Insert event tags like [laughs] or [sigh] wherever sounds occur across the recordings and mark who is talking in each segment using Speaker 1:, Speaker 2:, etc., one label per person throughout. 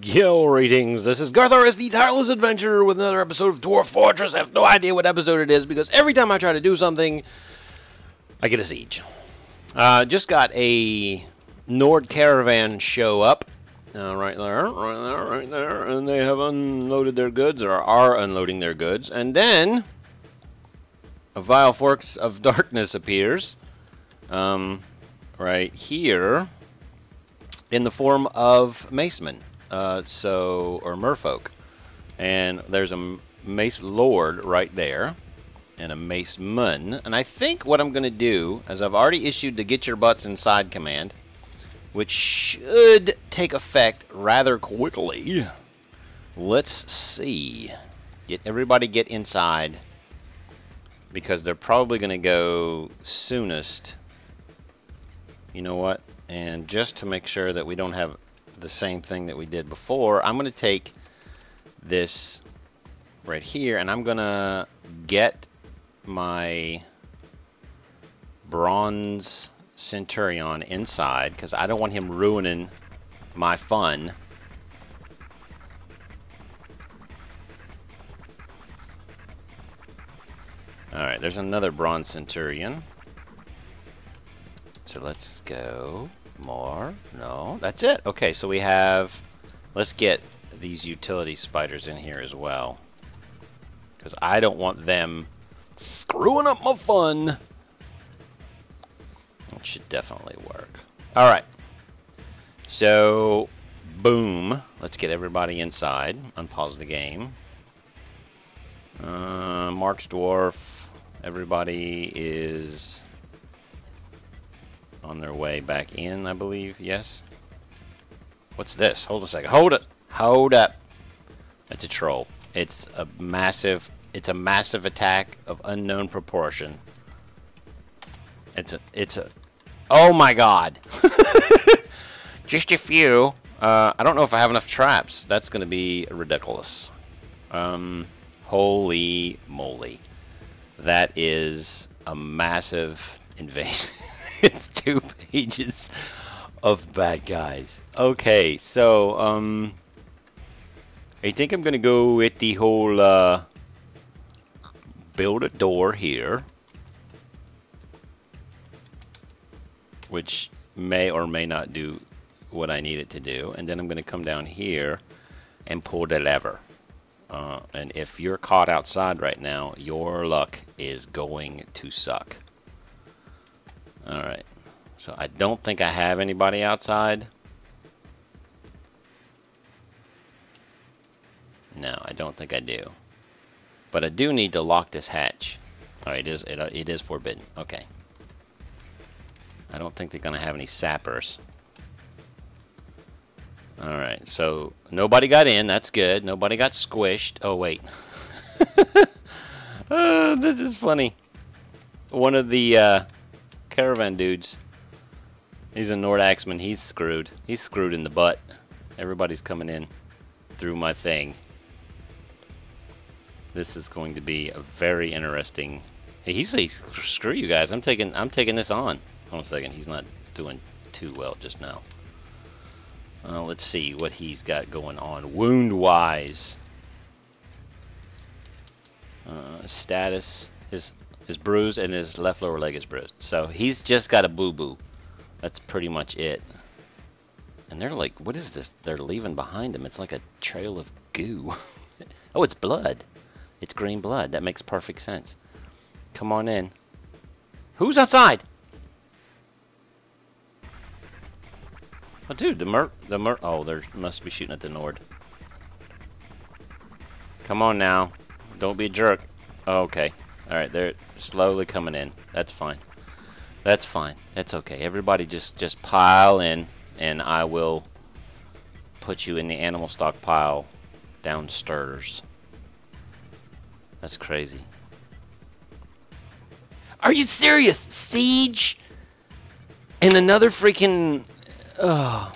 Speaker 1: Yo, ratings. This is GarthRS the Tireless Adventurer with another episode of Dwarf Fortress. I have no idea what episode it is because every time I try to do something, I get a siege. Uh, just got a Nord caravan show up. Uh, right there, right there, right there. And they have unloaded their goods, or are unloading their goods. And then, a Vile Force of [laughs] Darkness appears. Um, right here in the form of Macemen, uh, so or Merfolk, and there's a Mace Lord right there, and a Maceman. And I think what I'm going to do, as I've already issued the Get Your Butts Inside command, which should take effect rather quickly. Let's see. Get everybody get inside because they're probably going to go soonest. You know what? And just to make sure that we don't have the same thing that we did before, I'm going to take this right here and I'm going to get my bronze centurion inside because I don't want him ruining my fun. Alright, there's another bronze centurion. So let's go. More. No, that's it. Okay, so we have... Let's get these utility spiders in here as well. Because I don't want them screwing up my fun. It should definitely work. Alright. So, boom. Let's get everybody inside. Unpause the game. Uh, Mark's Dwarf. Everybody is on their way back in, I believe. Yes? What's this? Hold a second. Hold it. Hold up. It's a troll. It's a massive it's a massive attack of unknown proportion. It's a it's a Oh my god. [laughs] Just a few. Uh, I don't know if I have enough traps. That's going to be ridiculous. Um, holy moly. That is a massive [laughs] invasion. Two [laughs] pages of bad guys. Okay, so, um, I think I'm to go with the whole, uh, build a door here. Which may or may not do what I need it to do. And then I'm to come down here and pull the lever. Uh, and if you're caught outside right now, your luck is going to suck. Alright. So I don't think I have anybody outside. No, I don't think I do. But I do need to lock this hatch. Alright, it is, it, it is forbidden. Okay. I don't think they're going to have any sappers. Alright, so nobody got in. That's good. Nobody got squished. Oh, wait. [laughs] oh, this is funny. One of the uh, caravan dudes, he's a Nord Axeman. He's screwed. He's screwed in the butt. Everybody's coming in through my thing. This is going to be a very interesting... Hey, he's like, screw you guys. I'm taking, I'm taking this on. Hold on a second. He's not doing too well just now. Uh, let's see what he's got going on. Wound-wise. Uh, status. His, his bruise and his left lower leg is bruised. So he's just got a boo-boo. That's pretty much it. And they're like, what is this they're leaving behind them? It's like a trail of goo. [laughs] oh, it's blood. It's green blood. That makes perfect sense. Come on in. Who's outside? Oh, dude, the mer, the mer. Oh, they must be shooting at the Nord. Come on now, don't be a jerk. Oh, okay, all right, they're slowly coming in. That's fine. That's fine. That's okay. Everybody, just just pile in, and I will put you in the animal stockpile downstairs. That's crazy. Are you serious? Siege? And another freaking Oh,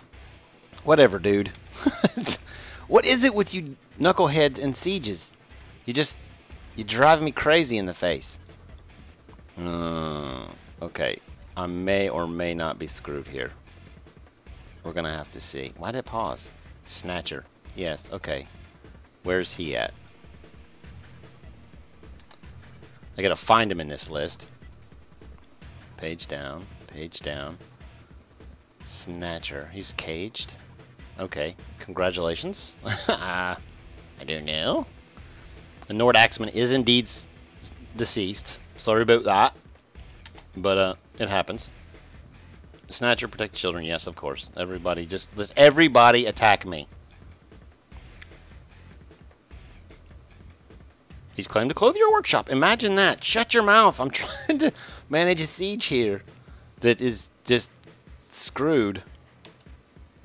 Speaker 1: whatever, dude. [laughs] what is it with you knuckleheads and sieges? You just, you drive me crazy in the face. Uh, okay, I may or may not be screwed here. We're gonna have to see. Why did it pause? Snatcher. Yes, okay. Where's he at? I gotta find him in this list. Page down, page down. Snatcher. He's caged. Okay, congratulations. [laughs] I don't know. The Nord Axeman is indeed deceased. Sorry about that. But uh, it happens. Snatcher, protect children. Yes, of course. Everybody, just let everybody attack me. He's claimed to clothe your workshop. Imagine that. Shut your mouth. I'm [laughs] trying to manage a siege here that is just screwed.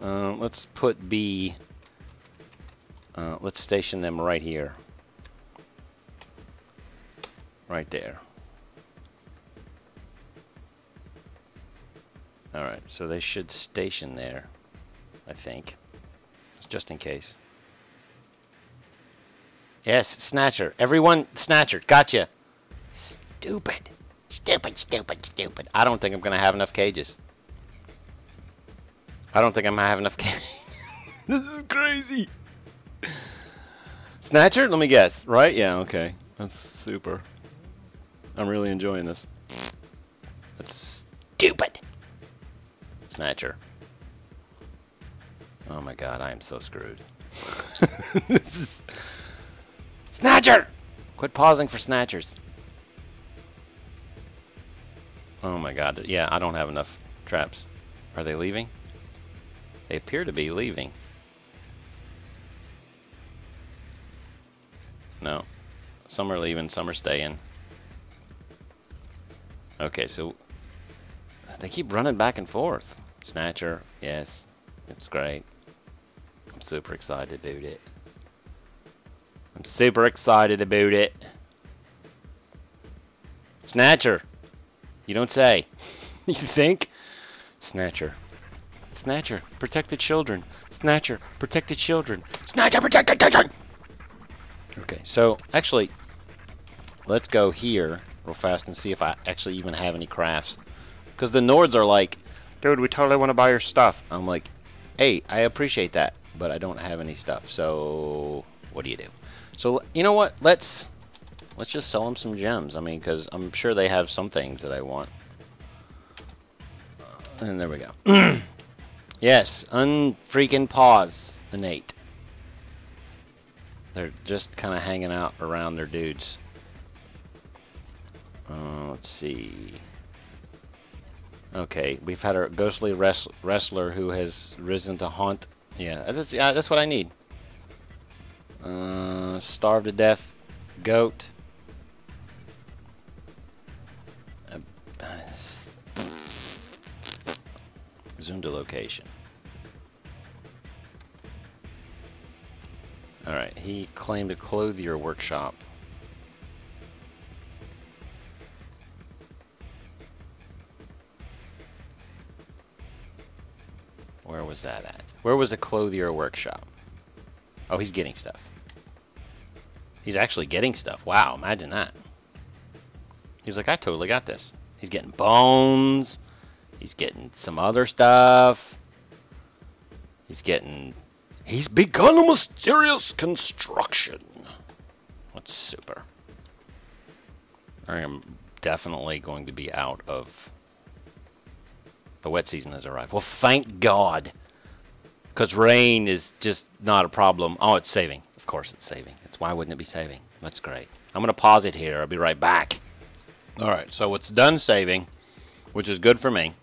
Speaker 1: Uh, let's put B. Uh, let's station them right here. Right there. Alright, so they should station there, I think. Just in case. Yes, Snatcher. Everyone, Snatcher. Gotcha. Stupid. Stupid, stupid, stupid. I don't think I'm going to have enough cages. I don't think I'm going to have enough cages. [laughs] this is crazy. Snatcher? Let me guess. Right? Yeah, okay. That's super. I'm really enjoying this. That's stupid. Snatcher. Oh my god, I am so screwed. [laughs] Snatcher! Quit pausing for snatchers. Oh my god, yeah, I don't have enough traps. Are they leaving? They appear to be leaving. No. Some are leaving, some are staying. Okay, so they keep running back and forth. Snatcher, yes, it's great. I'm super excited about it. I'm super excited about it. Snatcher, you don't say. [laughs] you think? Snatcher. Snatcher, protect the children. Snatcher, protect the children. Snatcher, protect the children! Okay, so actually, let's go here real fast and see if I actually even have any crafts. Because the Nords are like, dude, we totally want to buy your stuff. I'm like, hey, I appreciate that, but I don't have any stuff. So what do you do? So you know what? Let's let's just sell them some gems. I mean, because I'm sure they have some things that I want. Uh, and there we go. [clears throat] yes, unfreaking pause, innate. They're just kind of hanging out around their dudes. Uh, let's see. Okay, we've had a ghostly wrestler who has risen to haunt. Yeah, that's, yeah, that's what I need. Uh, starved to death, goat. Uh, zoom to location. Alright, he claimed a clothier workshop. Where was that at? Where was the clothier workshop? Oh, he's getting stuff. He's actually getting stuff. Wow, imagine that. He's like, I totally got this. He's getting bones. He's getting some other stuff. He's getting... He's begun a mysterious construction. That's super. I am definitely going to be out of the wet season has arrived. Well, thank God. Because rain is just not a problem. Oh, it's saving. Of course it's saving. It's why wouldn't it be saving? That's great. I'm going to pause it here. I'll be right back. All right, so it's done saving, which is good for me.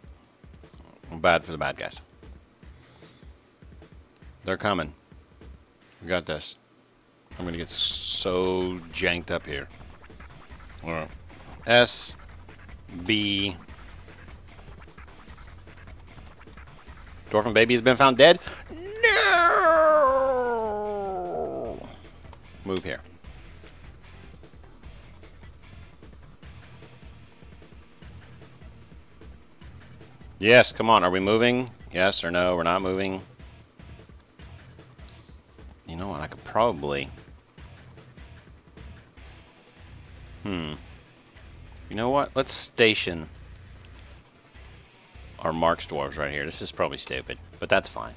Speaker 1: Bad for the bad guys. They're coming. We got this. I'm going to get so janked up here. All right. S, B, Dwarven baby has been found dead. No! Move here. Yes, come on. Are we moving? Yes or no? We're not moving. You know what? I could probably... Hmm. You know what? Let's station our Marks dwarves right here. This is probably stupid, but that's fine.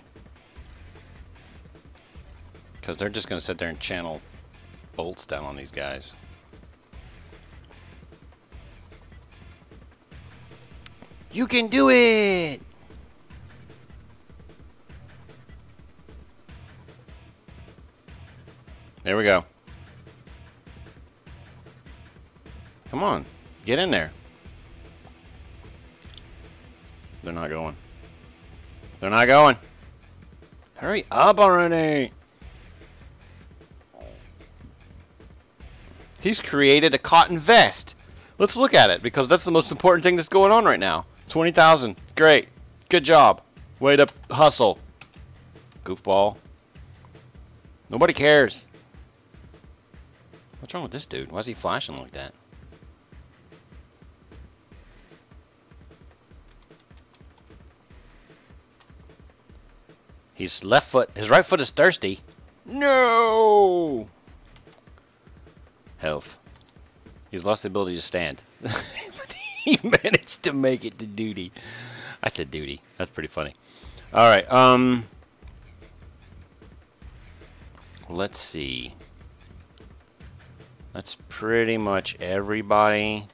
Speaker 1: Because they're just going to sit there and channel bolts down on these guys. You can do it! There we go. Come on. Get in there. They're not going. They're not going. Hurry up already. He's created a cotton vest. Let's look at it because that's the most important thing that's going on right now. 20,000. Great. Good job. Way to hustle. Goofball. Nobody cares. What's wrong with this dude? Why is he flashing like that? His left foot, his right foot is thirsty. No! Health. He's lost the ability to stand. [laughs] [laughs] but he managed to make it to duty. I said duty. That's pretty funny. Alright, um... Let's see. That's pretty much everybody.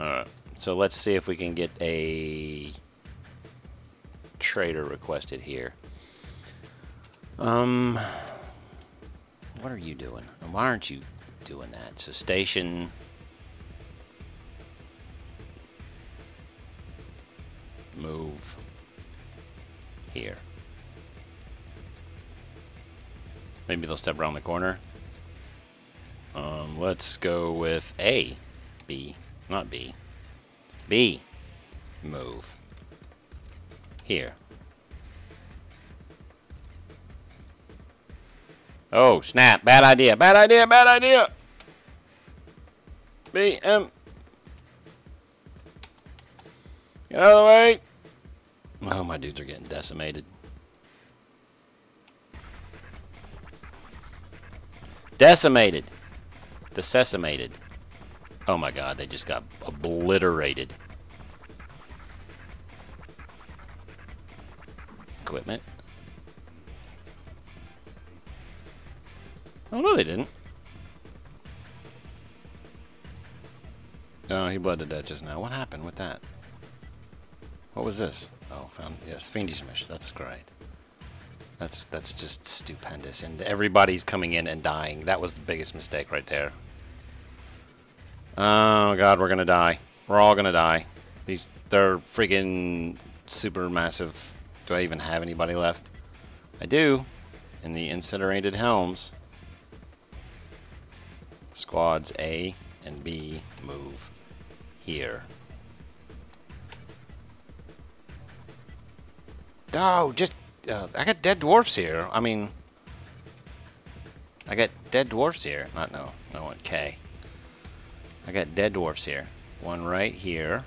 Speaker 1: Alright, so let's see if we can get a trader requested here. Um, what are you doing? Why aren't you doing that? So station. Move here. Maybe they'll step around the corner. Um, let's go with A. B. Not B. B. Move. Here. Oh, snap. Bad idea. Bad idea. Bad idea. B. M. Get out of the way. Oh, my dudes are getting decimated. Decimated. Decimated. Oh my god, they just got obliterated. Equipment. Oh no, they didn't. Oh, he bled to death just now. What happened with that? What was this? Oh, found yes, fiendish. That's great. That's that's just stupendous, and everybody's coming in and dying. That was the biggest mistake right there. Oh god, we're gonna die. We're all gonna die. These they're freaking super massive. Do I even have anybody left? I do. In the incinerated helms. Squads A and B move here. Oh, just uh, I got dead dwarfs here. I mean, I got dead dwarfs here. Not no, no one K. I got dead dwarfs here. One right here.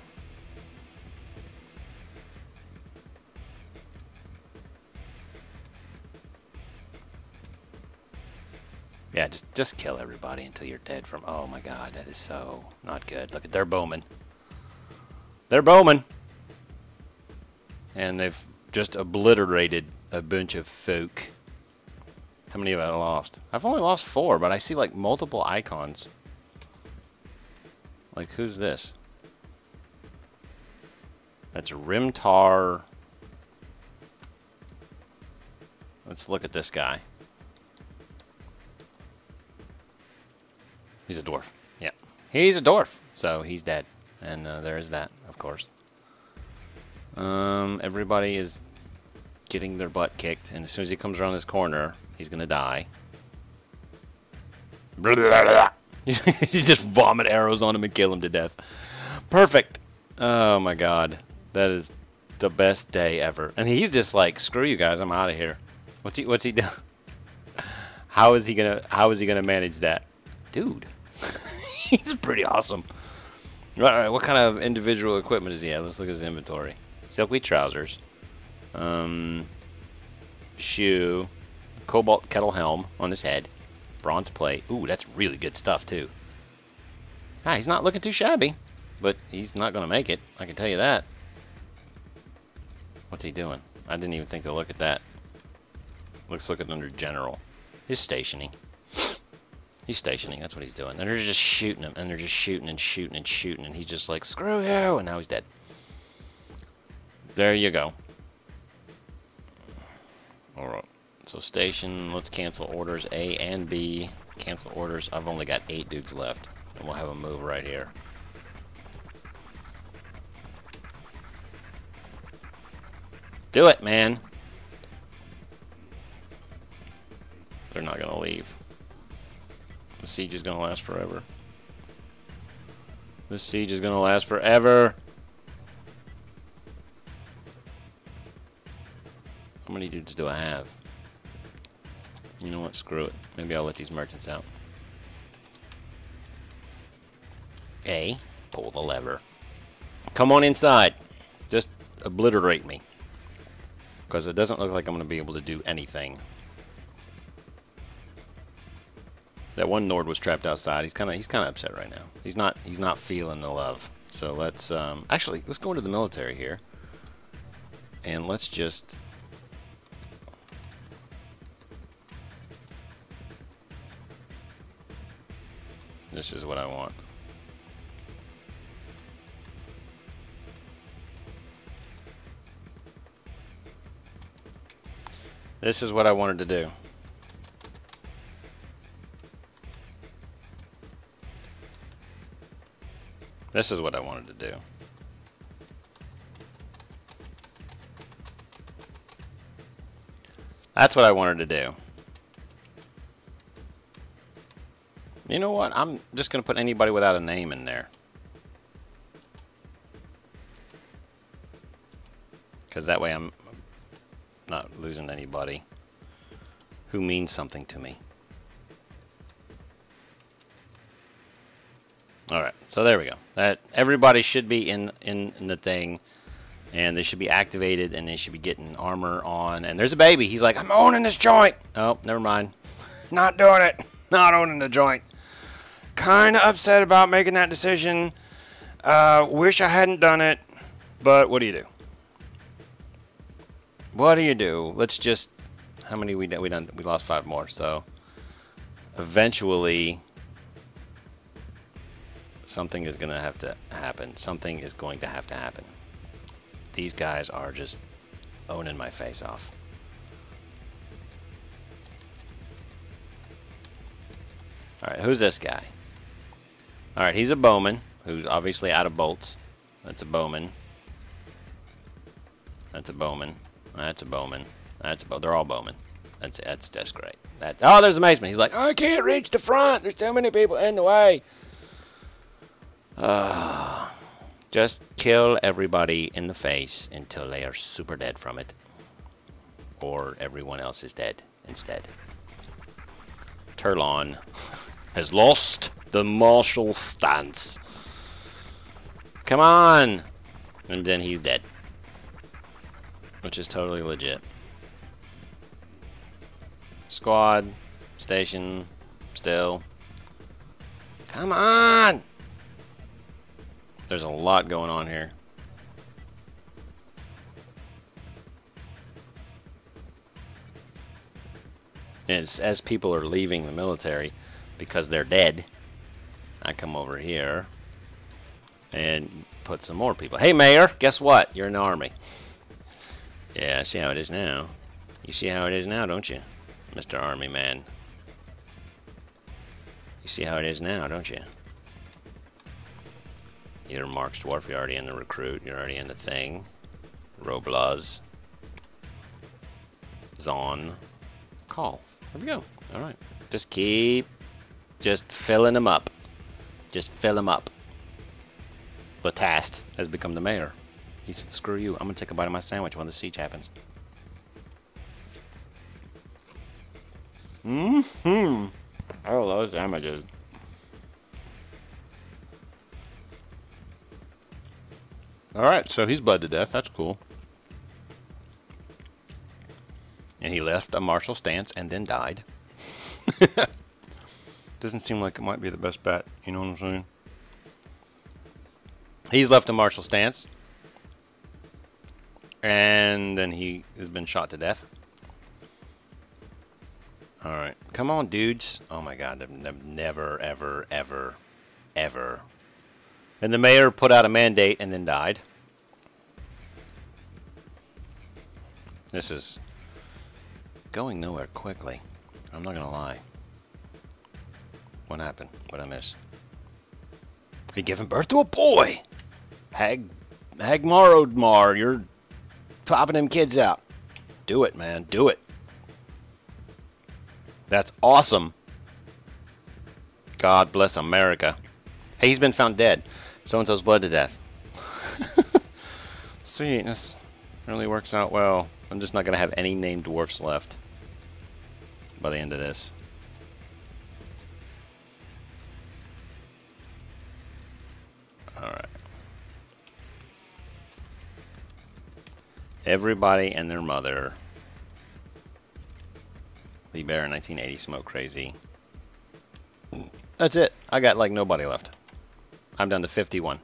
Speaker 1: Yeah, just just kill everybody until you're dead from. Oh my God, that is so not good. Look at their bowmen. They're bowmen, and they've just obliterated a bunch of folk. How many have I lost? I've only lost four, but I see like multiple icons. Like, who's this? That's Rimtar. Let's look at this guy. He's a dwarf. Yeah. He's a dwarf. So he's dead. And uh, there is that, of course. Um, everybody is getting their butt kicked, and as soon as he comes around this corner, he's gonna die. [laughs] you just vomit arrows on him and kill him to death. Perfect. Oh my god, that is the best day ever. And he's just like, screw you guys, I'm out of here. What's he? What's he doing? [laughs] How is he gonna? How is he gonna manage that, dude? [laughs] he's pretty awesome. All right, what kind of individual equipment is he have? Let's look at his inventory. Silkweed trousers um, shoe, cobalt kettle helm on his head, bronze plate. Ooh, that's really good stuff too. Ah, he's not looking too shabby, but he's not going to make it. I can tell you that. What's he doing? I didn't even think to look at that. Let's look at under general. He's stationing. He's stationing. That's what he's doing. And they're just shooting him, and they're just shooting and shooting and shooting, and he's just like, screw you, and now he's dead. There you go. All right. So station, let's cancel orders A and B. Cancel orders. I've only got eight dudes left. And we'll have a move right here. Do it, man. They're not going to leave. The siege is going to last forever. This siege is going to last forever. How many dudes do I have? You know what? Screw it. Maybe I'll let these merchants out. A. Pull the lever. Come on inside. Just obliterate me. Because it doesn't look like I'm going to be able to do anything. That one Nord was trapped outside. He's kind of he's kind of upset right now. He's not he's not feeling the love. So let's um, actually let's go into the military here, and let's just This is what I want. This is what I wanted to do. This is what I wanted to do. That's what I wanted to do. You know what? I'm just going to put anybody without a name in there. Because that way I'm not losing anybody who means something to me. So there we go. That Everybody should be in, in, in the thing and they should be activated and they should be getting armor on. And there's a baby. He's like, I'm owning this joint. Oh, never mind. [laughs] Not doing it. Not owning the joint kind of upset about making that decision. Uh, wish I hadn't done it, but what do you do? What do you do? Let's just. How many we? We done. We lost five more. So eventually, something is gonna have to happen. Something is going to have to happen. These guys are just owning my face off. All right, who's this guy? Alright, he's a bowman, who's obviously out of bolts. That's a bowman. That's a bowman. That's a bowman. That's a bow. They're all bowmen. That's that's that's great. That oh, there's a maceman. He's like, I can't reach the front. There's too many people in the way. Uh, just kill everybody in the face until they are super dead from it, or everyone else is dead instead. Turlon [laughs] has lost the martial stance. Come on! And then he's dead. Which is totally legit. Squad, station, still. Come on! There's a lot going on here. As, as people are leaving the military because they're dead, I come over here and put some more people. Hey, Mayor, guess what? You're in the army. Yeah, I see how it is now. You see how it is now, don't you, Mr. Army Man? You see how it is now, don't you? You're Marks Dwarf, you're already in the recruit, you're already in the thing. Roblaz. Zon. Call. There we go. Alright. Just keep just filling them up. Just fill them up. Latast has become the mayor. He said, screw you, I'm gonna take a bite of my sandwich when the siege happens. Mm-hmm. Oh, those damages. Alright, so he's bled to death. That's cool. And he left a martial stance and then died. [laughs] Doesn't seem like it might be the best bet. You know what I'm saying? He's left a martial stance. And then he has been shot to death. All right. Come on, dudes. Oh my god, they've never, ever, ever, ever. And the mayor put out a mandate and then died. This is going nowhere quickly. I'm not gonna lie. What happened? What I miss? He giving birth to a boy. Hag, Hagmar Odmar, you're popping them kids out. Do it, man. Do it. That's awesome. God bless America. Hey, he's been found dead. So-and-so's bled to death. [laughs] Sweet. This really works out well. I'm just not going to have any named dwarfs left by the end of this. Alright. Everybody and their mother. Lee Bear 1980, Smoke Crazy. That's it. I got like nobody left. I'm down to 51.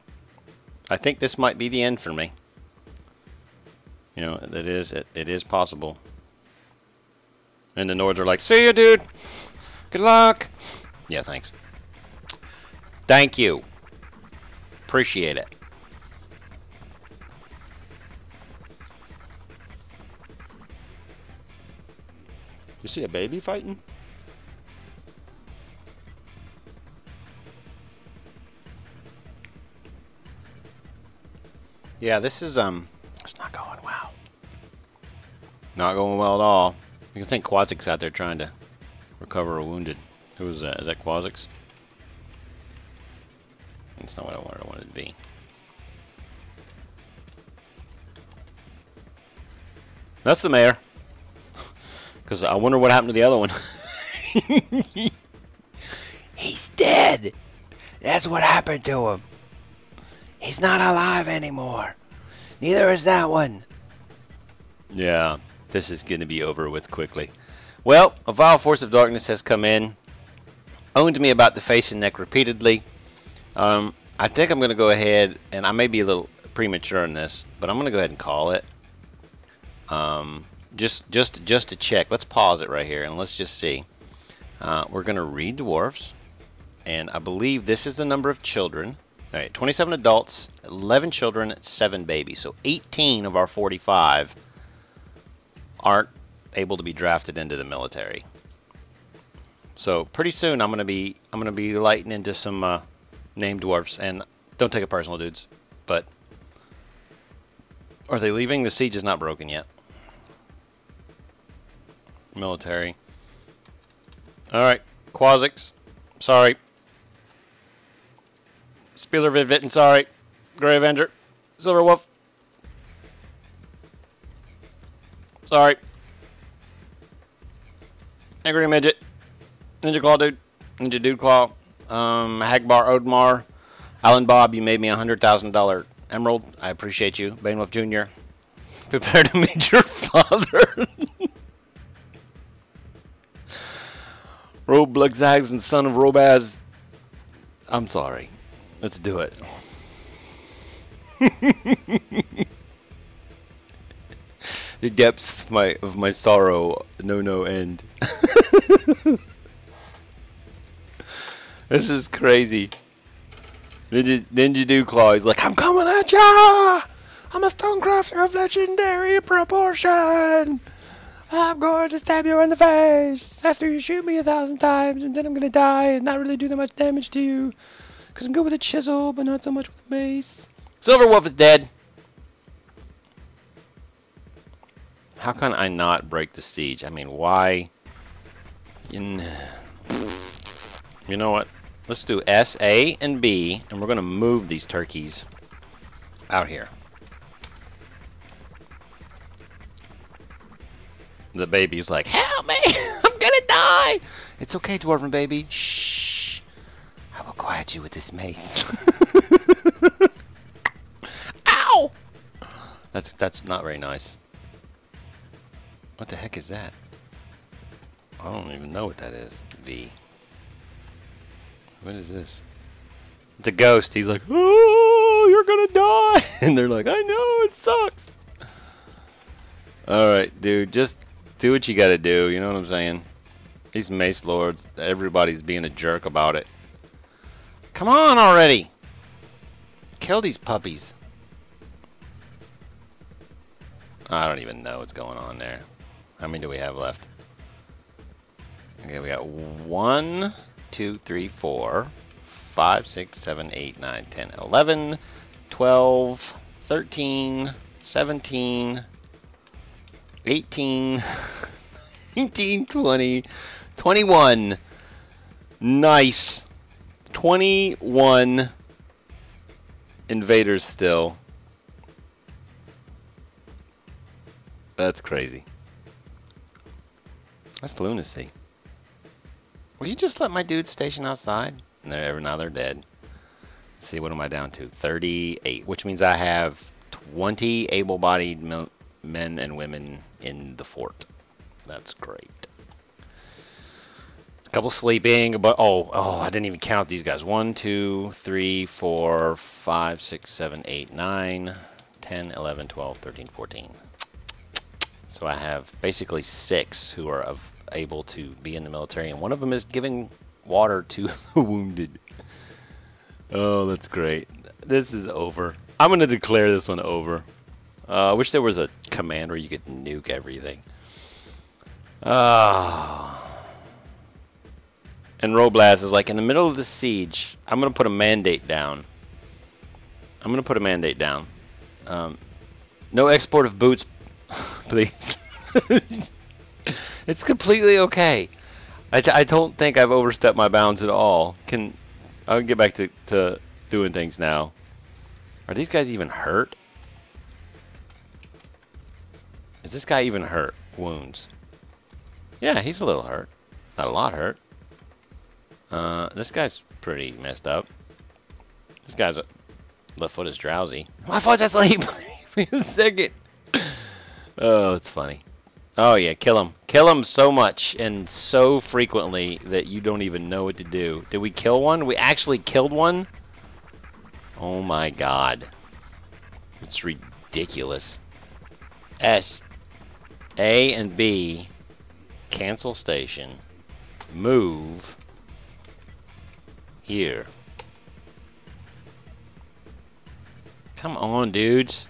Speaker 1: I think this might be the end for me. You know, it is it, it is possible. And the Nords are like, see you, dude. Good luck. Yeah, thanks. Thank you. Appreciate it. You see a baby fighting? Yeah, this is um it's not going well. Not going well at all. You can think Quazix out there trying to recover a wounded. Who is that? Is that Quazix? That's not what I wanted, I wanted to be. That's the mayor. [laughs] Because I wonder what happened to the other one. [laughs] He's dead. That's what happened to him. He's not alive anymore. Neither is that one. Yeah, this is going to be over with quickly. Well, a vile force of darkness has come in, owned me about the face and neck repeatedly. Um, I think I'm going to go ahead, and I may be a little premature in this, but I'm going to go ahead and call it. Um, just, just, just to check. Let's pause it right here, and let's just see. Uh, we're going to read dwarves, and I believe this is the number of children. All right, 27 adults, 11 children, 7 babies. So 18 of our 45 aren't able to be drafted into the military. So pretty soon I'm gonna be I'm gonna be lighting into some uh, named dwarfs, and don't take it personal, dudes. But are they leaving? The siege is not broken yet. Military. All right, Quazix. Sorry. Spieler Vidvitten, sorry. Grey Avenger. Silver Wolf. Sorry. Angry Midget. Ninja Claw Dude. Ninja Dude Claw. Um, Hagbar Odmar. Alan Bob, you made me a $100,000 emerald. I appreciate you. Bainwolf Jr. Prepare to meet your [laughs] father. Roblox and son of Robaz. I'm sorry. Let's do it. [laughs] the depths of my of my sorrow no no end. [laughs] this is crazy. Ninja Ninja Claw is like, I'm coming at ya! I'm a stonecrafter of legendary proportion! I'm going to stab you in the face after you shoot me a thousand times, and then I'm gonna die and not really do that much damage to you. Because I'm good with a chisel, but not so much with a mace. Silver Wolf is dead. How can I not break the siege? I mean, why? You know what? Let's do S, A, and B, and we're going to move these turkeys out here. The baby's like, help me! [laughs] I'm gonna die! It's okay, Dwarven baby. Shh. Quiet you with this mace. [laughs] Ow! That's that's not very nice. What the heck is that? I don't even know what that is. V. What is this? It's a ghost. He's like, oh, you're gonna die. [laughs] And they're like, I know, it sucks. Alright, dude, just do what you gotta do. You know what I'm saying? These Mace Lords, everybody's being a jerk about it. Come on already! Kill these puppies. I don't even know what's going on there. How many do we have left? Okay, we got one, two, three, four, five, six, seven, eight, nine, ten, eleven, twelve, thirteen, seventeen, eighteen, [laughs] nineteen, twenty, twenty-one. Nice. 21 invaders still. That's crazy. That's lunacy. Will you just let my dudes station outside? And they're now they're dead. Let's see, what am I down to? 38, which means I have 20 able-bodied men and women in the fort. That's great. A couple sleeping, but oh, oh, I didn't even count these guys. 1, 2, 3, 4, 5, 6, 7, 8, 9, 10, 11, 12, 13, 14. So I have basically six who are of, able to be in the military, and one of them is giving water to [laughs] the wounded. Oh, that's great. This is over. I'm going to declare this one over. Uh, I wish there was a command where you could nuke everything. Ah. And Roblaz is like, in the middle of the siege, I'm going to put a mandate down. I'm going to put a mandate down. Um, no export of boots, [laughs] please. it's completely okay. I, I don't think I've overstepped my bounds at all. Can I'll get back to, to doing things now. Are these guys even hurt? Is this guy even hurt? Wounds. Yeah, he's a little hurt. Not a lot hurt. Uh, this guy's pretty messed up. This guy's a, left foot is drowsy. My foot's asleep. [laughs] Wait a second. [clears throat] Oh, it's funny. Oh yeah, kill him. Kill him so much and so frequently that you don't even know what to do. Did we kill one? We actually killed one? Oh my god. It's ridiculous. S. A and B. Cancel station. Move here. Come on, dudes.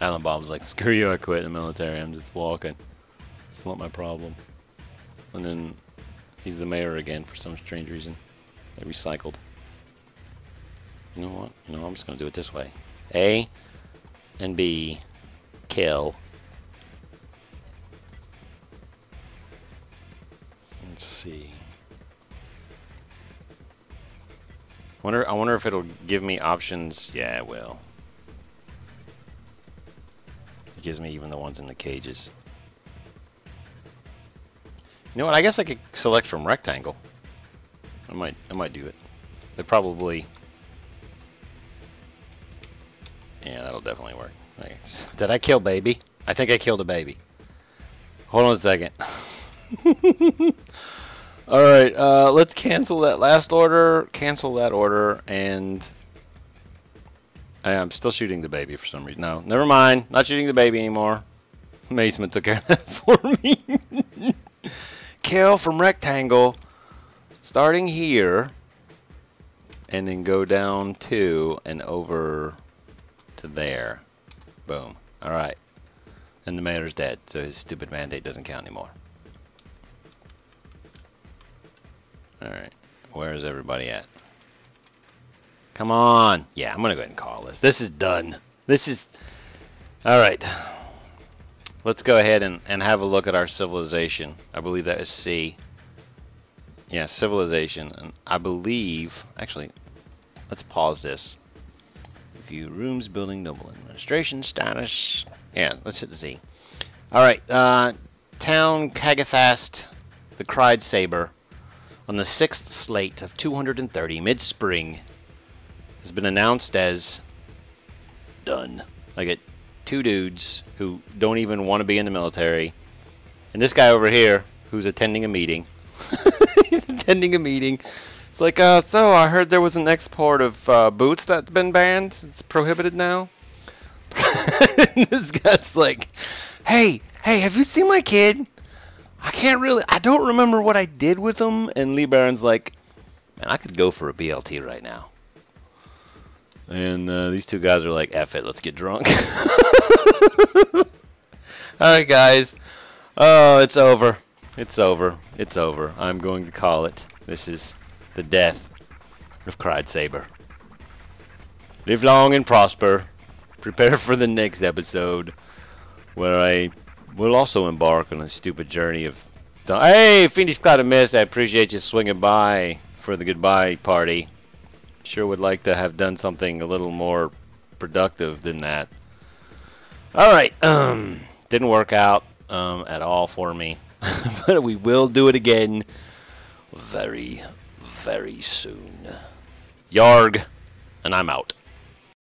Speaker 1: Alan Bob's like, screw you, I quit the military. I'm just walking. It's not my problem. And then he's the mayor again for some strange reason. They recycled. You know what? No, I'm just to do it this way. A and B, kill. Let's see. Wonder, I wonder if it'll give me options. Yeah, it will. It gives me even the ones in the cages. You know what? I guess I could select from rectangle. I might, I might do it. They probably. Yeah, that'll definitely work. Thanks. Did I kill baby? I think I killed a baby. Hold on a second. [laughs] All right, uh, let's cancel that last order, cancel that order, and I am still shooting the baby for some reason. No, never mind. Not shooting the baby anymore. Maceman took care of that [laughs] for me. Kale from rectangle, starting here, and then go down to and over to there. Boom. All right. And the mayor's dead, so his stupid mandate doesn't count anymore. Alright. Where is everybody at? Come on. Yeah, I'm going to go ahead and call this. This is done. This is... Alright. Let's go ahead and, and have a look at our civilization. I believe that is C. Yeah, civilization. And I believe... Actually, let's pause this. View rooms, building, noble administration, status. Yeah, let's hit Z. Alright, uh, town, Kagathast, the Cried Saber on the sixth slate of 230 mid-spring has been announced as done. I get two dudes who don't even want to be in the military, and this guy over here who's attending a meeting. [laughs] He's attending a meeting. It's like, uh, so I heard there was an export of uh, boots that's been banned. It's prohibited now. [laughs] this guy's like, hey, hey, have you seen my kid? I can't really. I don't remember what I did with them. And Lee Baron's like, man, I could go for a BLT right now. And uh, these two guys are like, F it, let's get drunk. [laughs] All right, guys. Oh, it's over. It's over. It's over. I'm going to call it. This is the death of Cried Saber. Live long and prosper. Prepare for the next episode where I will also embark on a stupid journey of. Hey, Phoenix Cloud of Mist, I appreciate you swinging by for the goodbye party. Sure would like to have done something a little more productive than that. Alright, um, [clears throat] didn't work out um, at all for me. [laughs] but we will do it again very, very soon. Yarg, and I'm out.